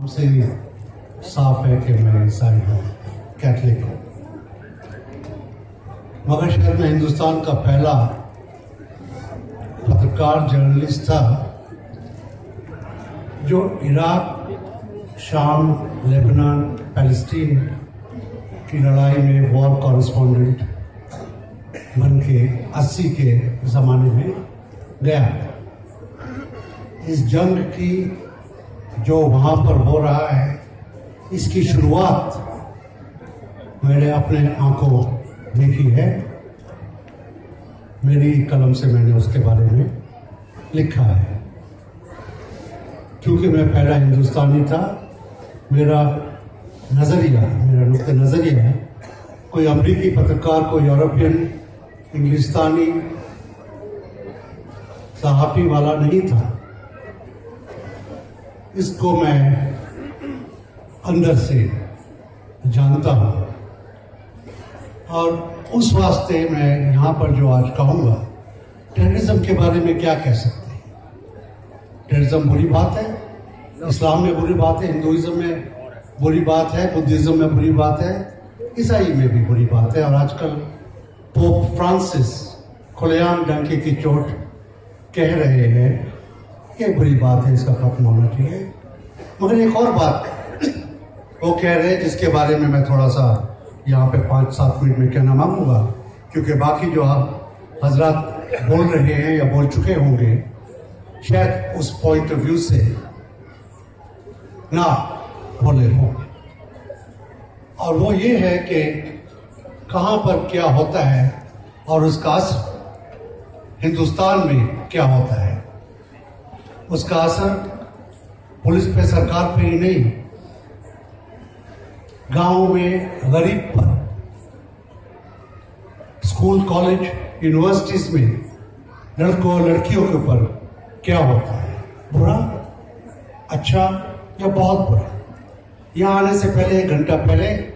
ہم سے ہی صاف ہے کہ میں عیسائی ہوں کیتھلک ہوں۔ مگر شاید میں ہندوستان کا پہلا پترکار جرنلسٹ تھا، جو عراق، شام لیبنان پیلسٹین کی لڑائی میں وار کورسپونڈنٹ بن کے اسی کے زمانے میں گیا۔ اس جنگ کی جو وہاں پر ہو رہا ہے، اس کی شروعات میں نے اپنے آنکھوں دیکھی ہے۔ میری قلم سے میں نے اس کے بارے میں لکھا ہے۔ کیونکہ میں پہلا ہندوستانی تھا، میرا نظریہ، میرا نقطۂ نظریہ ہے۔ کوئی امریکی پترکار، کوئی یورپین، انگلستانی صحافی والا نہیں تھا۔ اس کو میں اندر سے جانتا ہوں۔ اور اس واسطے میں یہاں پر جو آج کہوں گا ٹیررزم کے بارے میں کیا کہہ سکتے ہیں؟ ٹیررزم بری بات ہے، اسلام میں بری بات ہے، ہندوازم میں بری بات ہے، بدھزم میں بری بات ہے، عیسائی میں بھی بری بات ہے۔ اور آج کل پوپ فرانسس کھلیام ڈنکے کی چوٹ کہہ رہے ہیں۔ یہ بری بات ہے، اس کا ختم ہونا چاہیے۔ مگر ایک اور بات وہ کہہ رہے جس کے بارے میں میں تھوڑا سا یہاں پہ پانچ سات منٹ میں کہنا مانگوں گا، کیونکہ باقی جو آپ حضرات بول رہے ہیں یا بول چکے ہوں گے، شاید اس پوائنٹ آف ویو سے نہ بولے ہوں۔ اور وہ یہ ہے کہ کہاں پر کیا ہوتا ہے اور اس کا اثر ہندوستان میں کیا ہوتا ہے۔ اس کا اثر پولیس پہ سرکار پہ ہی نہیں۔ گاؤں میں غریب پر۔ اسکول، کالج، یونیورسٹیز میں لڑکوں لڑکیوں کے اوپر کیا ہوتا ہے؟ برا؟ اچھا یا بہت برا؟ یہاں آنے سے پہلے ایک گھنٹہ پہلے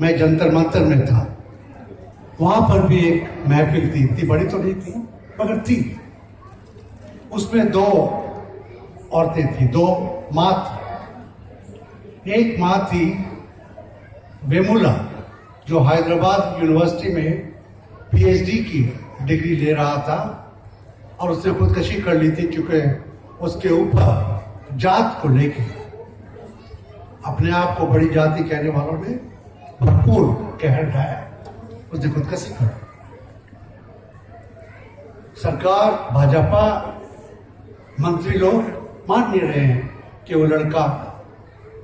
میں جنتر منتر میں تھا۔ وہاں پر بھی ایک محفل تھی۔ اتنی بڑی تو نہیں تھی، مگر تھی۔ اس میں دو عورتیں تھیں، دو ماں تھی ایک ماں تھی ویمولا، جو حیدرآباد یونیورسٹی میں پی ایچ ڈی کی ڈگری لے رہا تھا اور اس نے خودکشی کر لی تھی کیونکہ اس کے اوپر جات کو لے کے اپنے آپ کو بڑی جاتی کہنے والوں نے بھرپور کہر ڈھایا۔ اس نے خودکشی کر سرکار، بھاجپا، منتری لوگ مان نہیں رہے ہیں کہ وہ لڑکا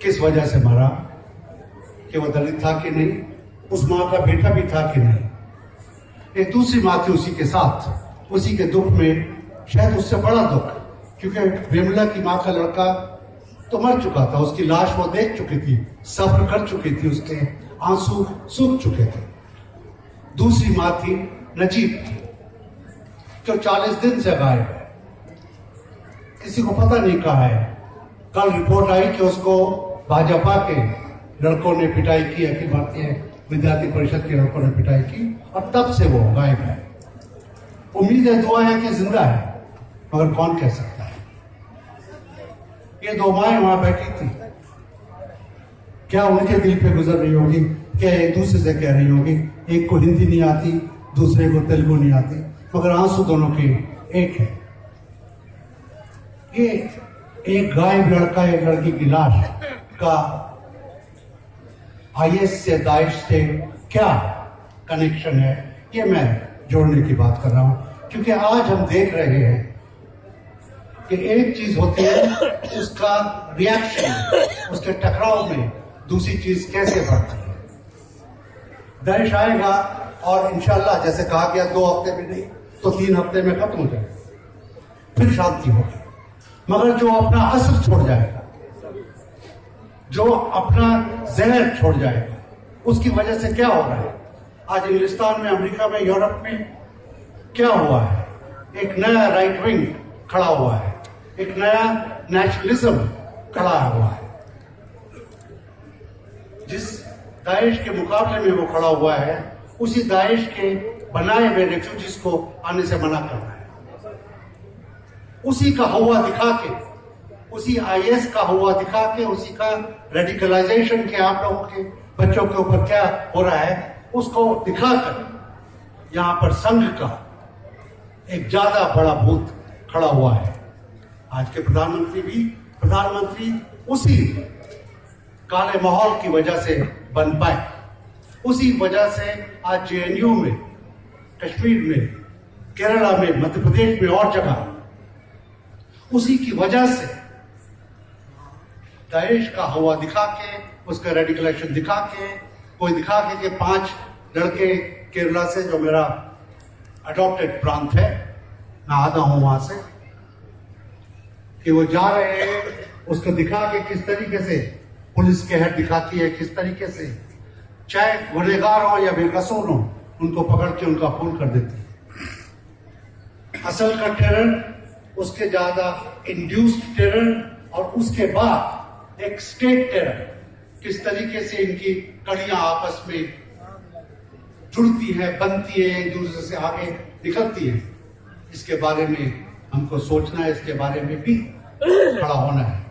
کس وجہ سے مرا، کہ وہ دلت تھا کہ نہیں، اس ماں کا بیٹا بھی تھا کہ نہیں۔ ایک دوسری ماں تھی اسی کے ساتھ، اسی کے دکھ میں، شاید اس سے بڑا دکھ، کیونکہ ویملا کی ماں کا لڑکا تو مر چکا تھا، اس کی لاش وہ دیکھ چکی تھی سفر کر چکی تھی، اس کے آنسو سوکھ چکے تھے۔ دوسری ماں تھی نجیب، جو چالیس دن سے غائب ہے۔ کسی کو پتہ نہیں کہا ہے۔ کل رپورٹ آئی کہ اس کو بھاجپا کے لڑکوں نے پٹائی کی اکیل بھارتی ودیارتھی پریشد کے لڑکوں نے پٹائی کی۔ اور تب سے وہ غائب ہے۔ امید ہے دعا ہے کہ زندہ ہے۔ مگر کون کہہ سکتا ہے؟ یہ دو مائیں وہاں بیٹھی تھی کیا ان کے دل پہ گزر رہی ہوگی؟ کیا ایک دوسرے سے کہہ رہی ہوگی؟ ایک کو ہندی نہیں آتی، دوسرے کو تیلگو نہیں آتی۔ مگر آنسو دونوں کے ایک ہے یہ ایک غائب لڑکا، ایک لڑکی کی لاش کا آئی ایس سے داعش سے کیا کنیکشن ہے؟ یہ میں جوڑنے کی بات کر رہا ہوں۔ کیونکہ آج ہم دیکھ رہے ہیں کہ ایک چیز ہوتی ہے، اس کا ریاکشن اس کے ٹکراؤ میں دوسری چیز کیسے بڑھتی ہے؟ داعش آئے گا اور انشاءاللہ جیسے کہا گیا، دو ہفتے میں نہیں تو تین ہفتے میں ختم ہو جائے پھر شانتی ہوگی۔ مگر جو اپنا اثر چھوڑ جائے گا، جو اپنا زہر چھوڑ جائے گا، اس کی وجہ سے کیا ہو رہا ہے؟ آج انگلستان میں، امریکہ میں، یورپ میں کیا ہوا ہے؟ ایک نیا رائٹ ونگ کھڑا ہوا ہے، ایک نیا نیشنلزم کھڑا ہوا ہے۔ جس داعش کے مقابلے میں وہ کھڑا ہوا ہے، اسی داعش کے بنائے ہوئے ریفیوجیز کو آنے سے منع کر رہا ہے۔ اسی کا ہوا دکھا کے، اسی آئی ایس کا ہوا دکھا کے، اسی کا ریڈیکلائزیشن کے آپ لوگوں کے بچوں کے اوپر کیا ہو رہا ہے، اس کو دکھا کر یہاں پر سنگھ کا ایک زیادہ بڑا بھوت کھڑا ہوا ہے۔ آج کے پردھان منتری بھی، پردھان منتری اسی کالے ماحول کی وجہ سے بن پائے۔ اسی وجہ سے آج جے این یو میں، کشمیر میں کیرلا میں، مدھیہ پردیش میں اور جگہ اسی کی وجہ سے داعش کا ہوا دکھا کے، اس کا ریڈیکلیشن دکھا کے، کوئی دکھا کے کہ پانچ لڑکے کیرلا سے جو میرا اڈاپٹیڈ پرانت ہے، میں آتا ہوں وہاں سے، کہ وہ جا رہے ہیں، اس کو دکھا کے کس طریقے سے پولیس کے ہیڈ دکھاتی ہے، کس طریقے سے چاہے گنہگار ہوں یا بے قصور ہوں، ان کو پکڑ کے ان کا خون کر دیتی اصل کا ٹیرر اس کے زیادہ انڈیوسڈ ٹیرر اور اس کے بعد ایک اسٹیٹ ٹیرر کس طریقے سے ان کی کڑیاں آپس میں جڑتی ہیں، بنتی ہیں، ایک دوسرے سے آگے نکلتی ہیں؟ اس کے بارے میں ہم کو سوچنا ہے، اس کے بارے میں بھی کھڑا ہونا ہے۔